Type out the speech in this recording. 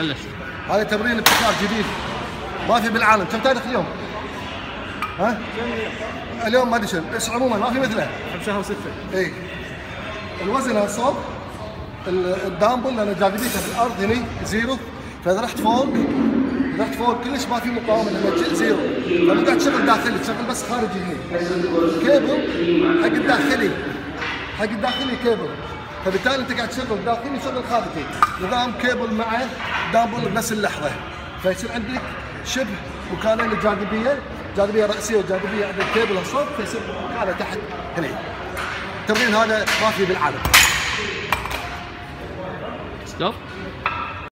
بلش. هذا تمرين ابتكار جديد. ما في بالعالم. كم تاريخ اليوم؟ ها؟ اليوم ما أدري شنو. بس عموما ما في مثله. خمسة وستة اي الوزن هالصوب ال- الدامبل لأن جاذبيته في الأرض هني zero. فإذا رحت فوق رحت فوق كلش ما في مقاومة. الجزء zero. فما قاعد تشغل داخلي تشغل بس خارجي هني. كيبل حق الداخلي. حق الداخلي كيبل. فبالتالي أنت قاعد تشغل داخلي وشغل خارجي. نظام كيبل مع دامبل بنفس اللحظة. فيصير عندك شبه مكانين للجاذبية. جاذبية رأسية وجاذبية عند الكيبل الصوب فيصير مكانه تحت هنا التمرين هذا ما في بالعالم. stop